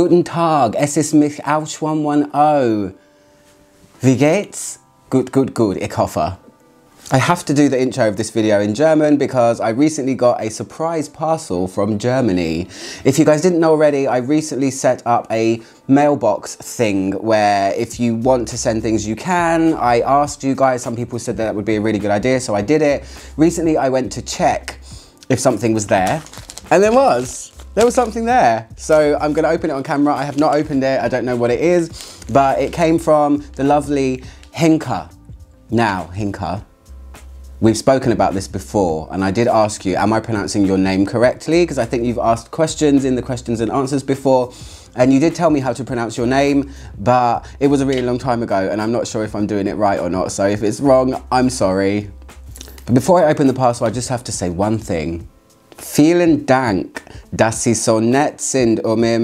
Guten Tag, es ist mich Ouch 110. Wie geht's? Gut, gut, gut, ich hoffe. I have to do the intro of this video in German because I recently got a surprise parcel from Germany. If you guys didn't know already, I recently set up a mailbox thing where if you want to send things, you can. I asked you guys, some people said that, that would be a really good idea, so I did it. Recently, I went to check if something was there, and there was. There was something there. So I'm gonna open it on camera. I have not opened it, I don't know what it is, but it came from the lovely Hinka. Now, Hinka, We've spoken about this before, and I did ask you, am I pronouncing your name correctly? Because I think you've asked questions in the questions and answers before, and you did tell me how to pronounce your name, but it was a really long time ago, and I'm not sure if I'm doing it right or not. So if it's wrong, I'm sorry. But before I open the parcel, I just have to say one thing. Vielen Dank, dass Sie so nett sind und mir,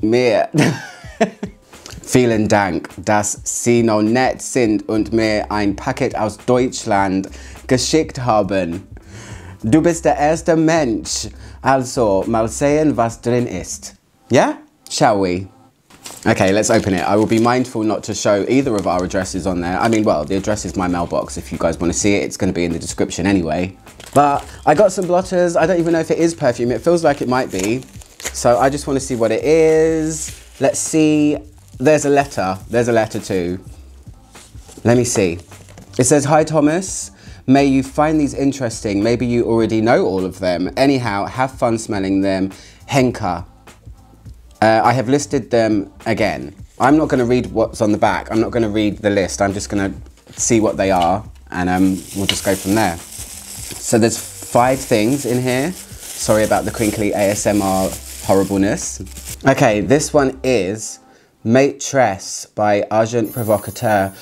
mir Vielen Dank, dass Sie noch nett sind und mir ein Paket aus Deutschland geschickt haben. Du bist der erste Mensch. Also mal sehen, was drin ist. Yeah? Shall we? Okay, let's open it. I will be mindful not to show either of our addresses on there. I mean, well, the address is my mailbox. If you guys want to see it, it's going to be in the description anyway. But I got some blotters. I don't even know if it is perfume. It feels like it might be. So I just want to see what it is. Let's see there's a letter. There's a letter too. Let me see. It says, Hi Thomas. May you find these interesting. Maybe you already know all of them. Anyhow, have fun smelling them. Henka. Uh, I have listed them again. I'm not going to read what's on the back. I'm not going to read the list. I'm just going to see what they are and um, we'll just go from there. So there's five things in here. Sorry about the crinkly ASMR horribleness. Okay, this one is Maîtresse by Agent Provocateur.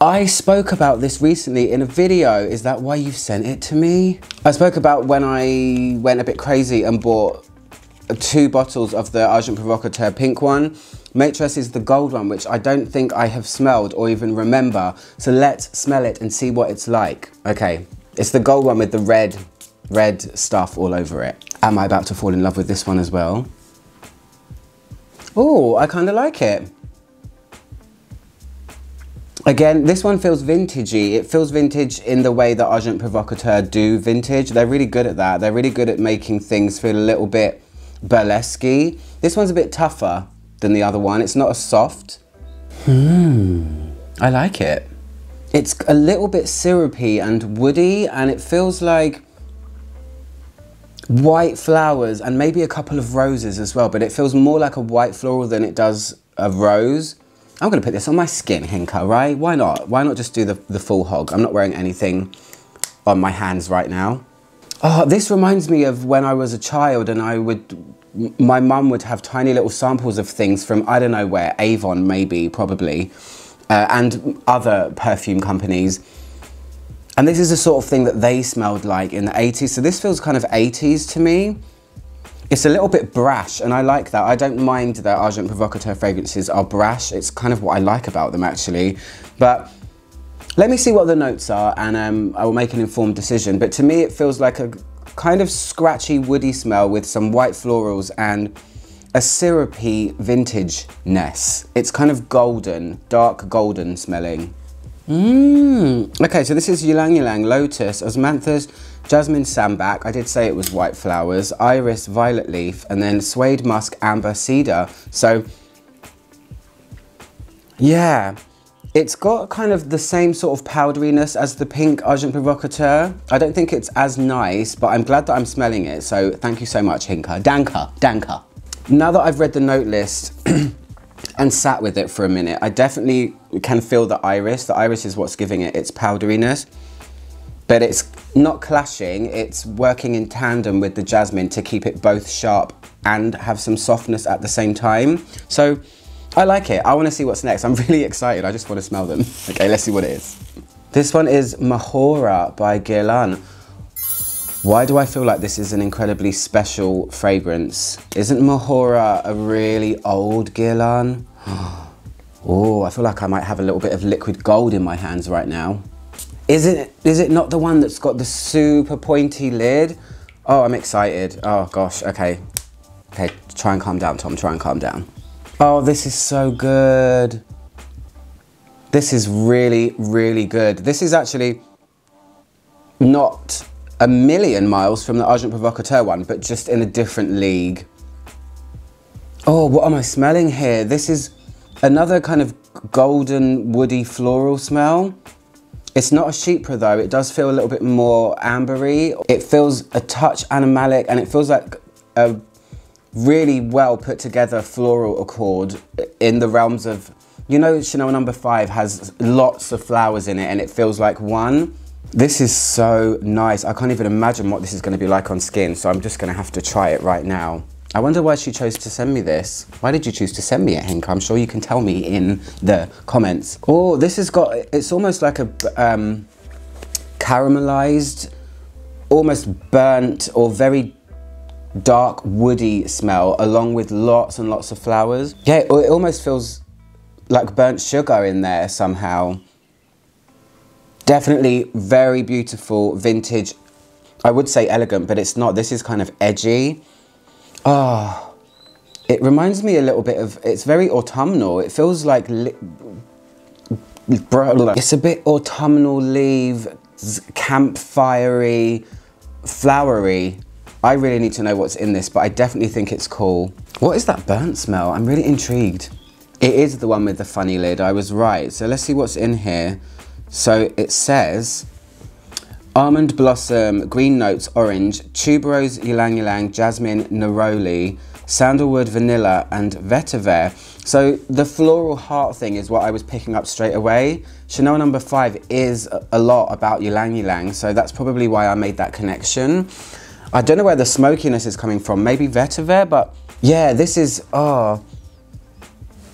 I spoke about this recently in a video. Is that why you sent it to me? I spoke about when I went a bit crazy and bought two bottles of the Agent Provocateur pink one. Maîtresse is the gold one, which I don't think I have smelled or even remember. So let's smell it and see what it's like. Okay, it's the gold one with the red, red stuff all over it. Am I about to fall in love with this one as well? Oh, I kind of like it. Again, this one feels vintagey. It feels vintage in the way that Agent Provocateur do vintage. They're really good at that. They're really good at making things feel a little bit burlesque. This one's a bit tougher than the other one. It's not as soft. Hmm, I like it. It's a little bit syrupy and woody and it feels like white flowers and maybe a couple of roses as well, but it feels more like a white floral than it does a rose. I'm gonna put this on my skin, Hinka, right? Why not? Why not just do the, the full hog? I'm not wearing anything on my hands right now. Oh, this reminds me of when I was a child and I would, my mum would have tiny little samples of things from, I don't know where, Avon maybe, probably, uh, and other perfume companies and this is the sort of thing that they smelled like in the 80s. So this feels kind of 80s to me. It's a little bit brash and I like that. I don't mind that Agent Provocateur fragrances are brash. It's kind of what I like about them actually. But let me see what the notes are and um, I will make an informed decision. But to me it feels like a kind of scratchy woody smell with some white florals and a syrupy vintage-ness. It's kind of golden, dark golden smelling. Mmm. Okay, so this is Ylang Ylang, Lotus, Osmanthus, Jasmine Sambac. I did say it was white flowers, Iris, Violet Leaf, and then Suede Musk, Amber, Cedar. So, yeah. It's got kind of the same sort of powderiness as the pink Agent Provocateur. I don't think it's as nice, but I'm glad that I'm smelling it. So thank you so much, Hinka. Danka, Danka. Now that I've read the note list, and sat with it for a minute, I definitely can feel the iris. The iris is what's giving it its powderiness, but it's not clashing. It's working in tandem with the jasmine to keep it both sharp and have some softness at the same time. So I like it. I want to see what's next. I'm really excited. I just want to smell them. Okay, let's see what it is. This one is Mahora by Guerlain. Why do I feel like this is an incredibly special fragrance? Isn't Mahora a really old Guerlain? oh, I feel like I might have a little bit of liquid gold in my hands right now. Is it, is it not the one that's got the super pointy lid? Oh, I'm excited. Oh gosh, okay. Okay, Try and calm down, Tom. Try and calm down. Oh, this is so good. This is really, really good. This is actually not a million miles from the Agent Provocateur one, but just in a different league. Oh, what am I smelling here? This is another kind of golden, woody, floral smell. It's not a chypre though, it does feel a little bit more ambery. It feels a touch animalic and it feels like a really well put together floral accord in the realms of, you know Chanel number 5 has lots of flowers in it and it feels like one. This is so nice. I can't even imagine what this is going to be like on skin, so I'm just going to have to try it right now. I wonder why she chose to send me this. Why did you choose to send me it, Henka? I'm sure you can tell me in the comments. Oh, this has got, it's almost like a um, caramelized, almost burnt or very dark woody smell along with lots and lots of flowers. Yeah, it almost feels like burnt sugar in there somehow. Definitely very beautiful, vintage. I would say elegant, but it's not. This is kind of edgy. Ah, oh, it reminds me a little bit of, it's very autumnal. It feels like, it's a bit autumnal leaf, campfirey, flowery. I really need to know what's in this, but I definitely think it's cool. What is that burnt smell? I'm really intrigued. It is the one with the funny lid, I was right. So let's see what's in here. So it says, almond blossom, green notes, orange, tuberose, ylang ylang, jasmine, neroli, sandalwood, vanilla, and vetiver. So the floral heart thing is what I was picking up straight away. Chanel number five is a lot about ylang ylang, so that's probably why I made that connection. I don't know where the smokiness is coming from, maybe vetiver, but yeah, this is, oh,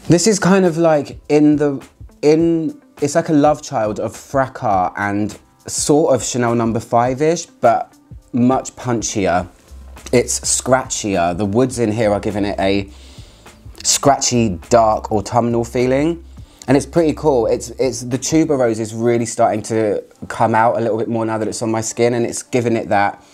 this is kind of like in the, in it's like a love child of Fracas and sort of Chanel number five-ish, but much punchier. It's scratchier. The woods in here are giving it a scratchy, dark, autumnal feeling. And it's pretty cool. It's, it's the tuberose is really starting to come out a little bit more now that it's on my skin and it's giving it that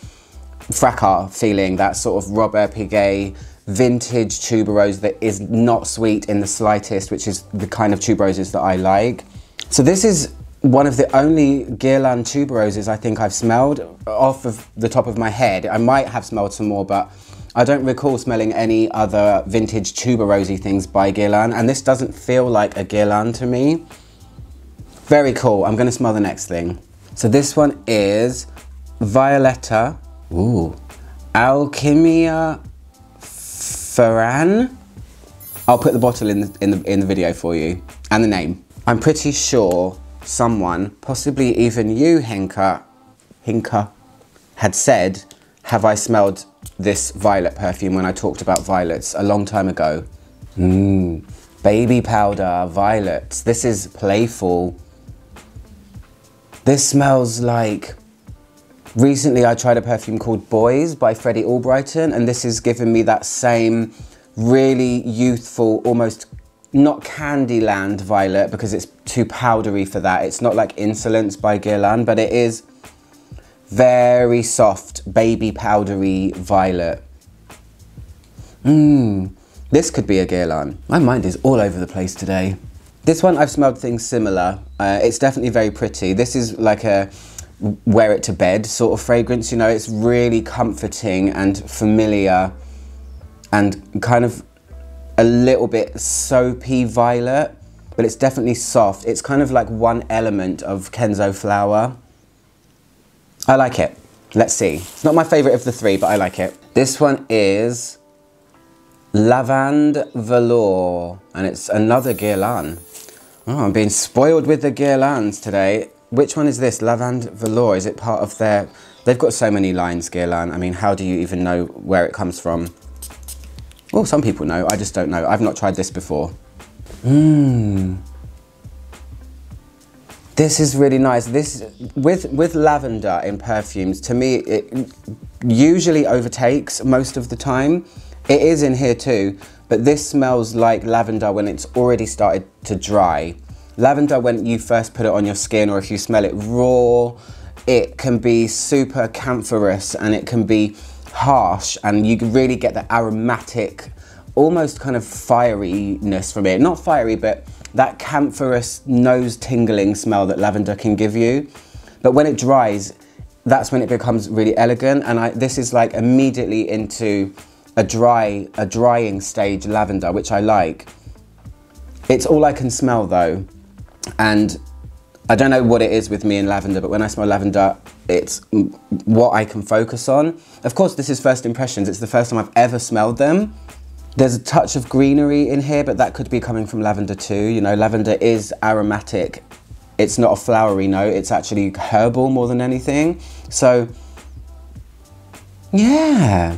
fracas feeling, that sort of Robert Piguet vintage tuberose that is not sweet in the slightest, which is the kind of tuberoses that I like. So this is one of the only Guerlain tuberoses I think I've smelled off of the top of my head. I might have smelled some more, but I don't recall smelling any other vintage tuberosy things by Guerlain, and this doesn't feel like a Guerlain to me. Very cool. I'm going to smell the next thing. So this one is Violetta. Ooh. Alchimia Ferran. I'll put the bottle in the, in the, in the video for you and the name. I'm pretty sure someone, possibly even you, Henka, Hinka, had said, have I smelled this violet perfume when I talked about violets a long time ago? Mmm, baby powder, violets. This is playful. This smells like, recently I tried a perfume called Boys by Freddie Albrighton and this has given me that same really youthful, almost not Candyland Violet because it's too powdery for that. It's not like Insolence by Guerlain, but it is very soft, baby powdery violet. Mmm, this could be a Guerlain. My mind is all over the place today. This one, I've smelled things similar. Uh, it's definitely very pretty. This is like a wear it to bed sort of fragrance, you know, it's really comforting and familiar and kind of a little bit soapy violet, but it's definitely soft. It's kind of like one element of Kenzo flower. I like it. Let's see. It's not my favorite of the three, but I like it. This one is Lavande Velour, and it's another Guerlain. Oh, I'm being spoiled with the Guerlains today. Which one is this? Lavande Velour, is it part of their... They've got so many lines, Guerlain. I mean, how do you even know where it comes from? Well, some people know, I just don't know. I've not tried this before. Mmm. This is really nice. This with with lavender in perfumes, to me, it usually overtakes most of the time. It is in here too, but this smells like lavender when it's already started to dry. Lavender, when you first put it on your skin or if you smell it raw, it can be super camphorous and it can be harsh and you really get the aromatic almost kind of fieriness from it. Not fiery, but that camphorous nose tingling smell that lavender can give you. But when it dries, that's when it becomes really elegant. And I, this is like immediately into a dry, a drying stage lavender, which I like. It's all I can smell though. And I don't know what it is with me and lavender, but when I smell lavender, it's what I can focus on. Of course, this is first impressions. It's the first time I've ever smelled them. There's a touch of greenery in here, but that could be coming from lavender too. You know, lavender is aromatic. It's not a flowery note, it's actually herbal more than anything. So, yeah.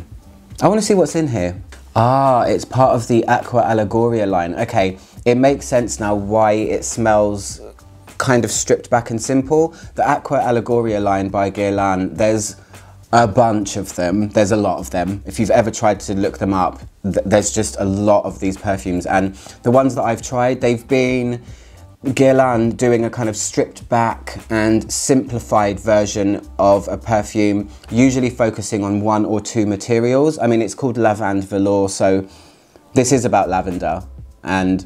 I wanna see what's in here. Ah, it's part of the Aqua Allegoria line. Okay, it makes sense now why it smells kind of stripped back and simple. The Aqua Allegoria line by Guerlain, there's a bunch of them. There's a lot of them. If you've ever tried to look them up, th there's just a lot of these perfumes. And the ones that I've tried, they've been Guerlain doing a kind of stripped back and simplified version of a perfume, usually focusing on one or two materials. I mean, it's called Lavande Velour, so this is about lavender. And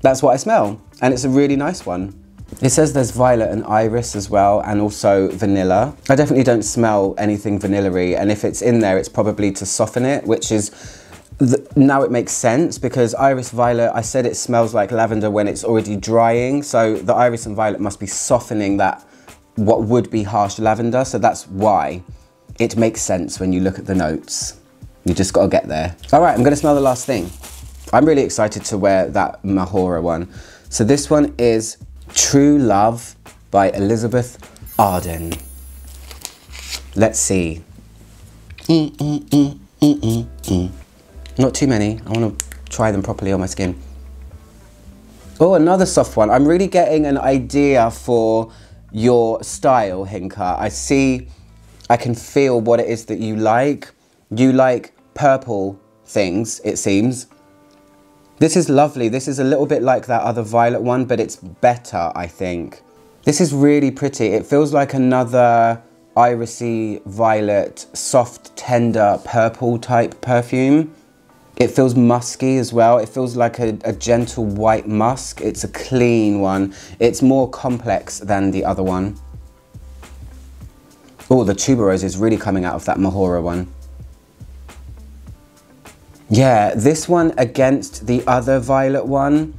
that's what I smell. And it's a really nice one. It says there's violet and iris as well, and also vanilla. I definitely don't smell anything vanilla-y, and if it's in there, it's probably to soften it, which is, now it makes sense because iris violet, I said it smells like lavender when it's already drying, so the iris and violet must be softening that, what would be harsh lavender, so that's why. It makes sense when you look at the notes. You just gotta get there. All right, I'm gonna smell the last thing. I'm really excited to wear that Mahora one. So this one is True Love by Elizabeth Arden. Let's see. Not too many. I want to try them properly on my skin. Oh, another soft one. I'm really getting an idea for your style, Hinka. I see, I can feel what it is that you like. You like purple things, it seems. This is lovely. This is a little bit like that other violet one, but it's better, I think. This is really pretty. It feels like another irisy violet, soft, tender, purple type perfume. It feels musky as well. It feels like a, a, gentle white musk. It's a clean one. It's more complex than the other one. Oh, the tuberose is really coming out of that Mahora one. Yeah, this one against the other violet one,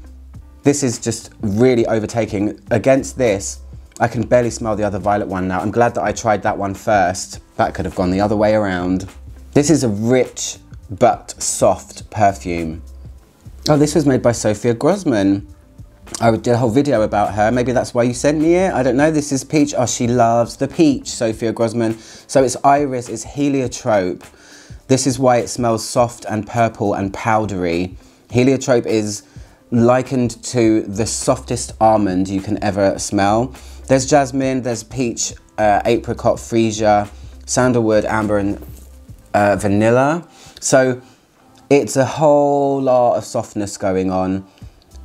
this is just really overtaking. Against this, I can barely smell the other violet one now. I'm glad that I tried that one first. That could have gone the other way around. This is a rich but soft perfume. Oh, this was made by Sophia Grojsman. I did a whole video about her. Maybe that's why you sent me it. I don't know. This is peach. Oh, she loves the peach, Sophia Grojsman. So it's iris, it's heliotrope. This is why it smells soft and purple and powdery. Heliotrope is likened to the softest almond you can ever smell. There's jasmine, there's peach, uh, apricot, freesia, sandalwood, amber, and uh, vanilla. So it's a whole lot of softness going on.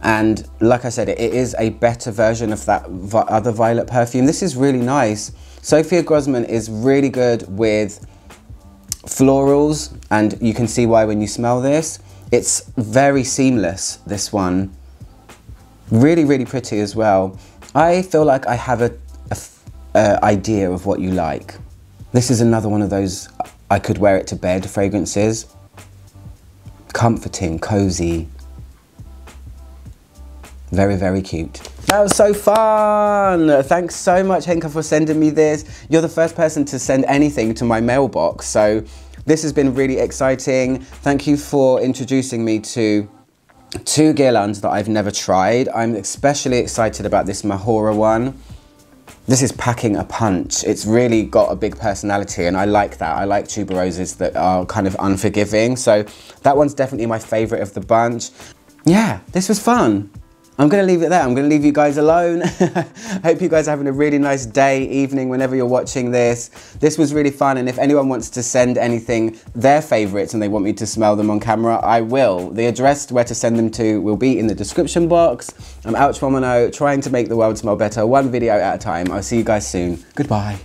And like I said, it is a better version of that other violet perfume. This is really nice. Sophia Grojsman is really good with florals and you can see why when you smell this. It's very seamless, this one. Really, really pretty as well. I feel like I have a, a, a idea of what you like. This is another one of those I could wear it to bed fragrances. Comforting, cozy. Very, very cute. That was so fun. Thanks so much, Henka, for sending me this. You're the first person to send anything to my mailbox, so this has been really exciting. Thank you for introducing me to two Guerlains that I've never tried. I'm especially excited about this Mahora one. This is packing a punch. It's really got a big personality and I like that. I like tuberoses that are kind of unforgiving. So that one's definitely my favorite of the bunch. Yeah, this was fun. I'm going to leave it there. I'm going to leave you guys alone. Hope you guys are having a really nice day, evening, whenever you're watching this. This was really fun. And if anyone wants to send anything, their favorites, and they want me to smell them on camera, I will. The address where to send them to will be in the description box. I'm Ouch Romano, trying to make the world smell better, one video at a time. I'll see you guys soon. Goodbye.